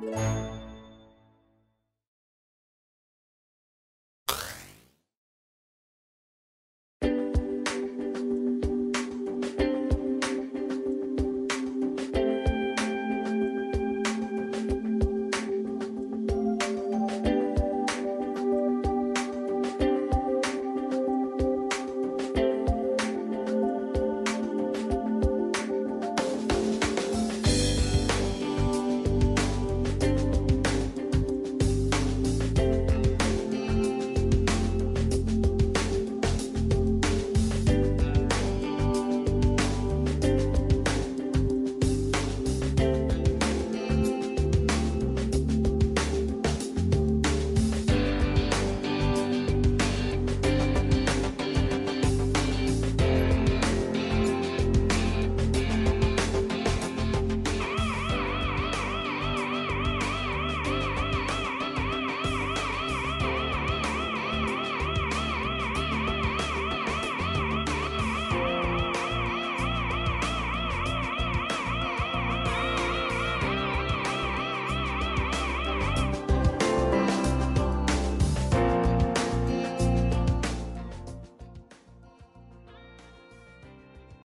Bye.